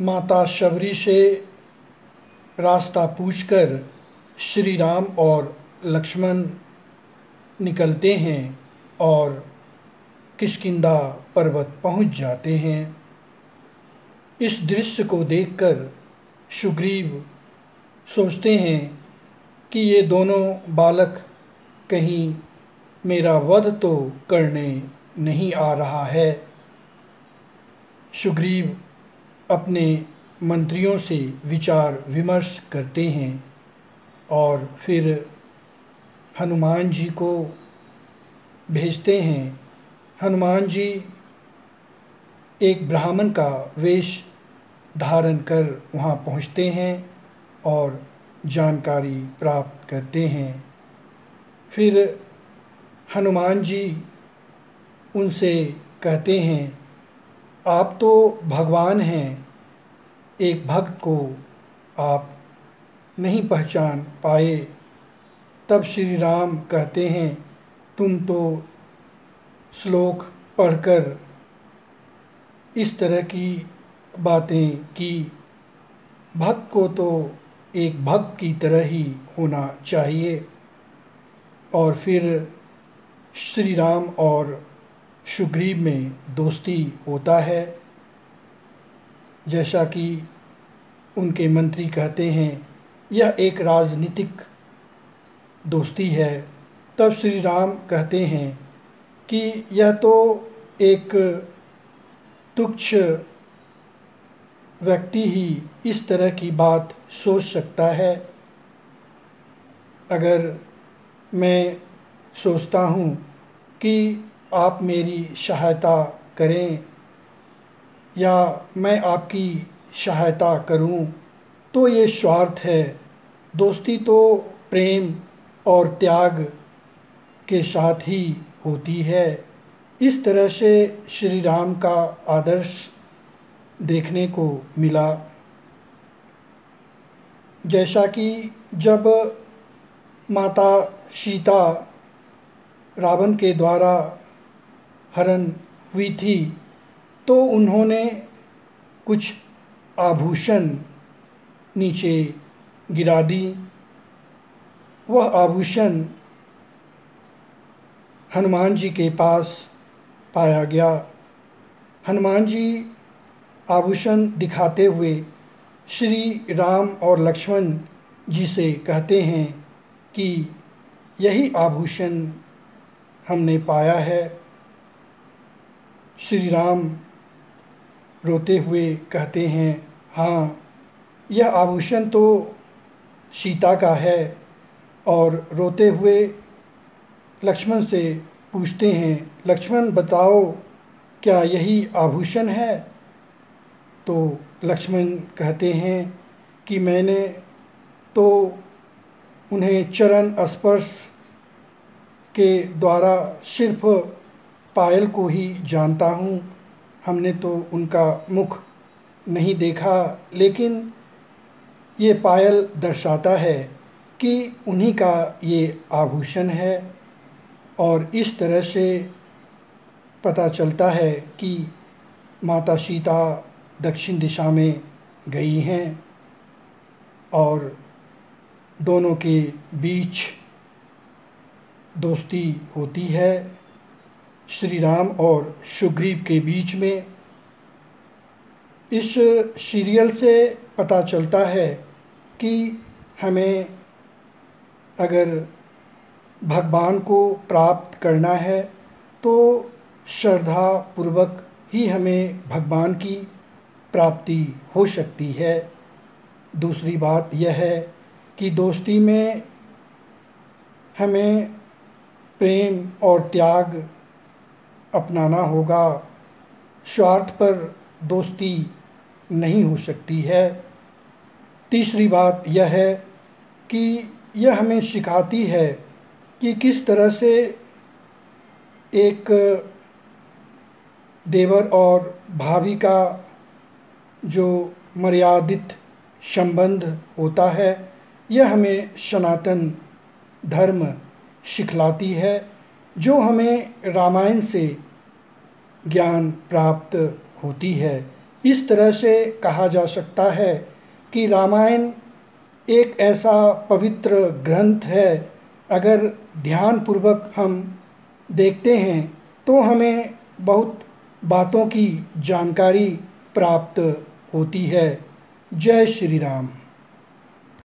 माता शबरी से रास्ता पूछकर श्री राम और लक्ष्मण निकलते हैं और किष्किंधा पर्वत पहुँच जाते हैं। इस दृश्य को देखकर सुग्रीव सोचते हैं कि ये दोनों बालक कहीं मेरा वध तो करने नहीं आ रहा है। सुग्रीव अपने मंत्रियों से विचार विमर्श करते हैं और फिर हनुमान जी को भेजते हैं। हनुमान जी एक ब्राह्मण का वेश धारण कर वहाँ पहुँचते हैं और जानकारी प्राप्त करते हैं। फिर हनुमान जी उनसे कहते हैं आप तो भगवान हैं। एक भक्त को आप नहीं पहचान पाए। तब श्री राम कहते हैं, तुम तो श्लोक पढ़कर इस तरह की बातें की। भक्त को तो एक भक्त की तरह ही होना चाहिए। और फिर श्री राम और सुग्रीव में दोस्ती होता है, जैसा कि उनके मंत्री कहते हैं, यह एक राजनीतिक दोस्ती है। तब श्री राम कहते हैं कि यह तो एक तुच्छ व्यक्ति ही इस तरह की बात सोच सकता है। अगर मैं सोचता हूँ कि आप मेरी सहायता करें या मैं आपकी सहायता करूँ तो ये स्वार्थ है। दोस्ती तो प्रेम और त्याग के साथ ही होती है। इस तरह से श्री राम का आदर्श देखने को मिला। जैसा कि जब माता सीता रावण के द्वारा हरण हुई थी। तो उन्होंने कुछ आभूषण नीचे गिरा दी। वह आभूषण हनुमान जी के पास पाया गया। हनुमान जी आभूषण दिखाते हुए श्री राम और लक्ष्मण जी से कहते हैं कि यही आभूषण हमने पाया है। श्री राम रोते हुए कहते हैं हाँ यह आभूषण तो सीता का है। और रोते हुए लक्ष्मण से पूछते हैं, लक्ष्मण, बताओ, क्या यही आभूषण है? तो लक्ष्मण कहते हैं कि, मैंने तो उन्हें चरण स्पर्श के द्वारा सिर्फ़ पायल को ही जानता हूँ। हमने तो उनका मुख नहीं देखा, लेकिन ये पायल दर्शाता है कि उन्हीं का ये आभूषण है और इस तरह से पता चलता है कि माता सीता दक्षिण दिशा में गई हैं और दोनों के बीच दोस्ती होती है। श्री राम और सुग्रीव के बीच में। इस सीरियल से पता चलता है कि हमें अगर भगवान को प्राप्त करना है तो श्रद्धा पूर्वक ही हमें भगवान की प्राप्ति हो सकती है। दूसरी बात यह है कि दोस्ती में हमें प्रेम और त्याग अपनाना होगा। स्वार्थ पर दोस्ती नहीं हो सकती है। तीसरी बात यह है कि यह हमें सिखाती है कि किस तरह से एक देवर और भाभी का जो मर्यादित संबंध होता है, यह हमें सनातन धर्म सिखलाती है, जो हमें रामायण से ज्ञान प्राप्त होती है। इस तरह से कहा जा सकता है कि रामायण एक ऐसा पवित्र ग्रंथ है। अगर ध्यानपूर्वक हम देखते हैं तो हमें बहुत बातों की जानकारी प्राप्त होती है। जय श्री राम।